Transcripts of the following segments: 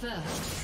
First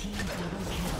team double kill.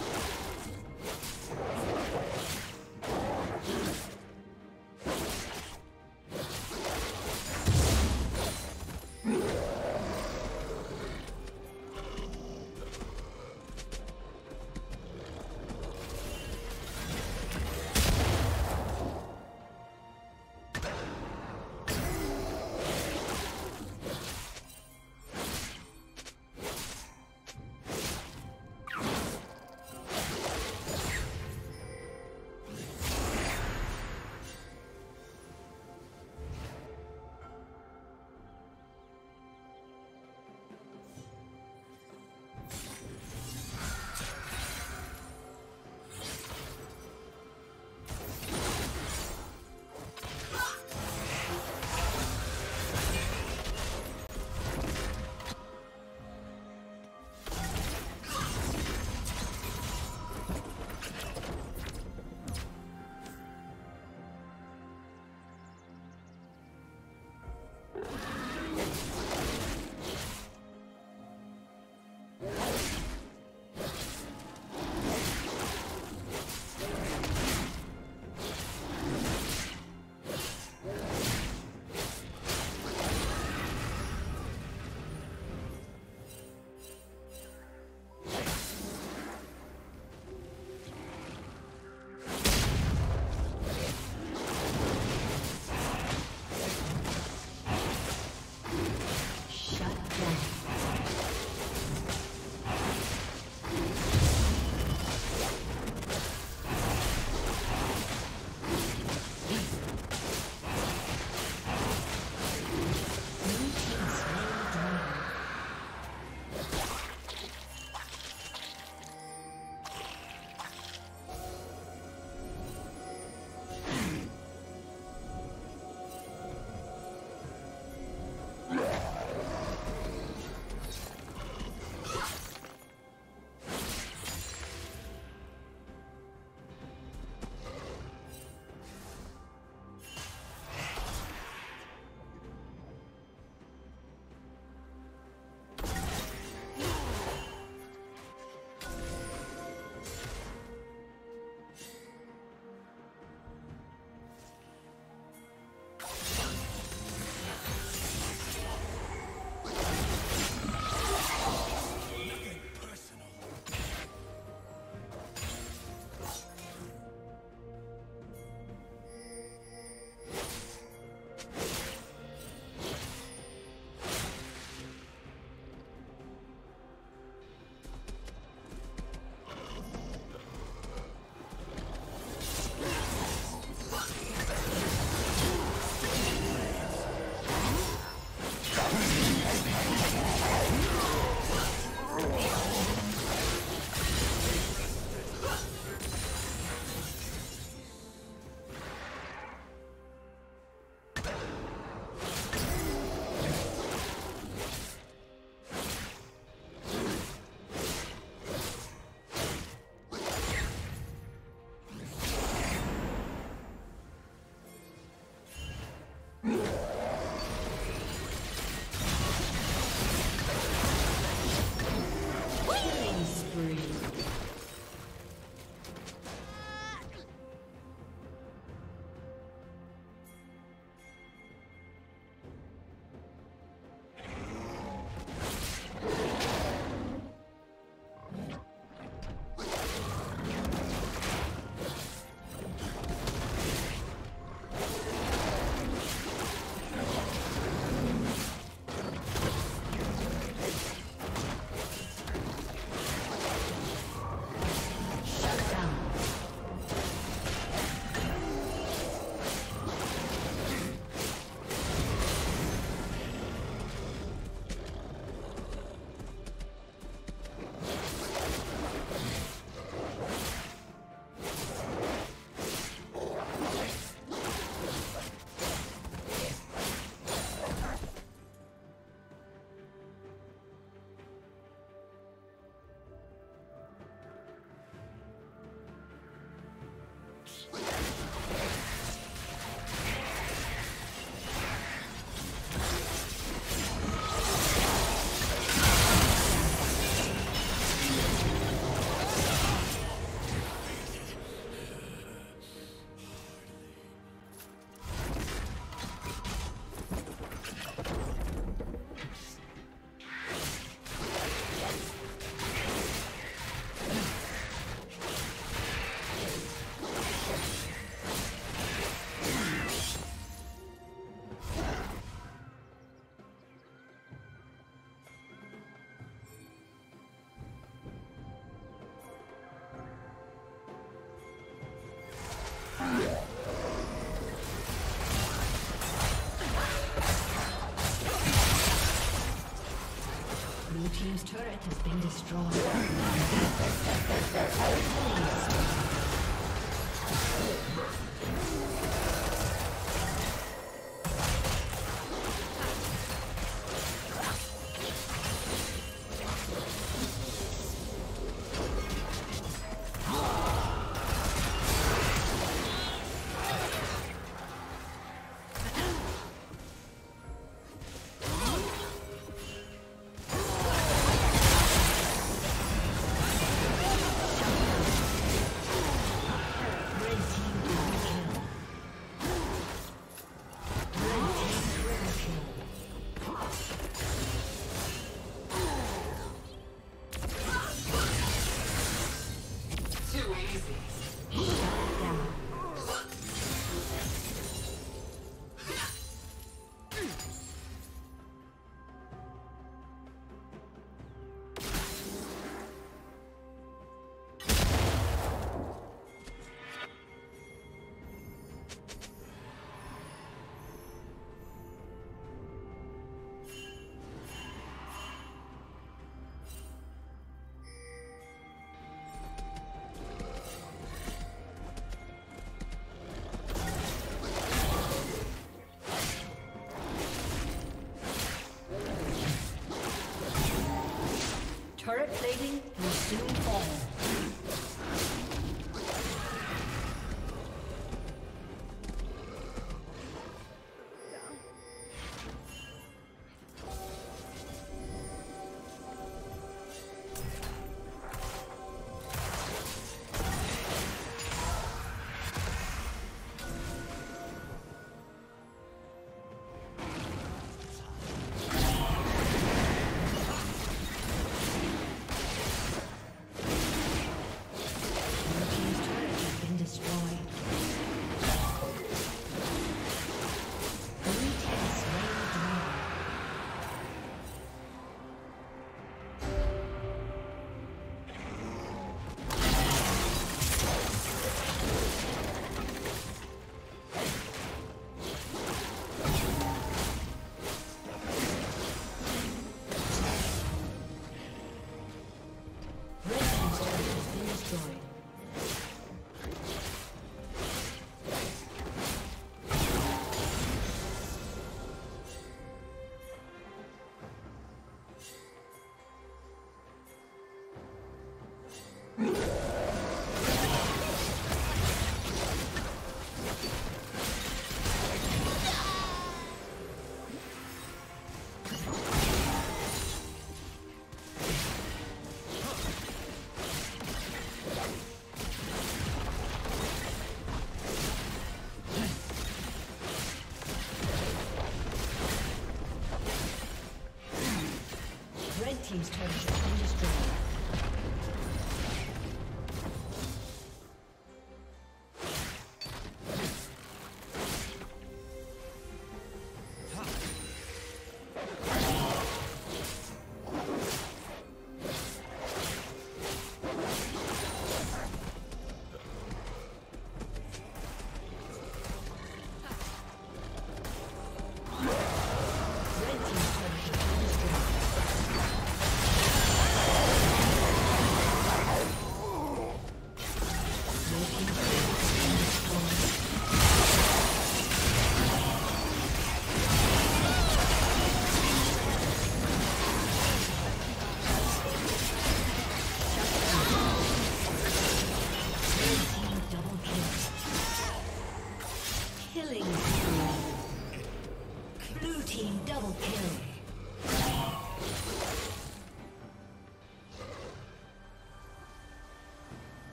destroyed.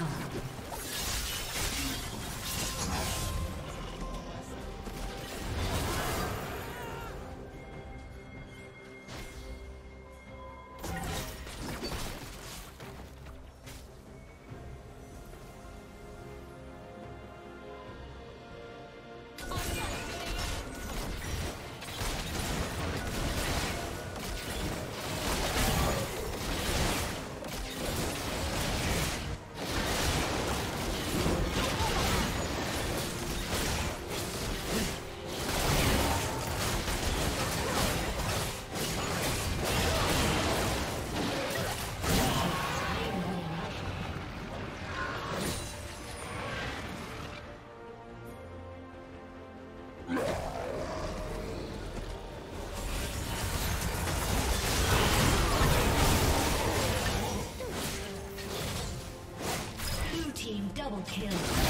Double kill.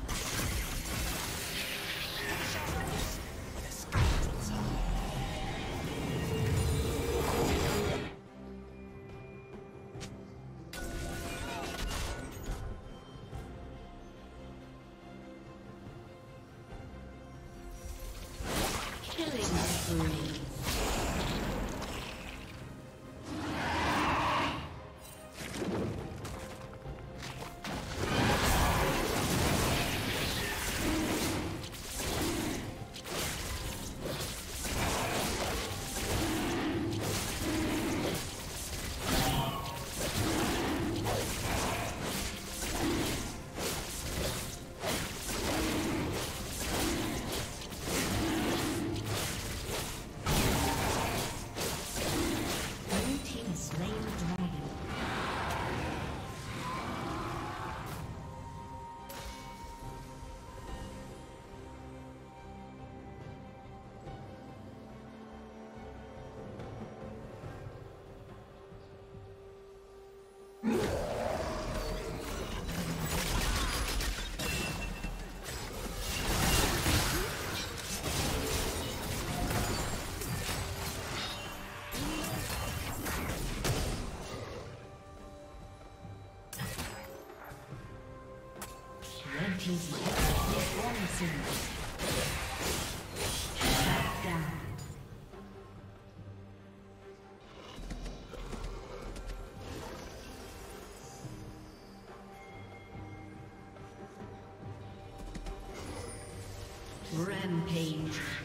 Rampage.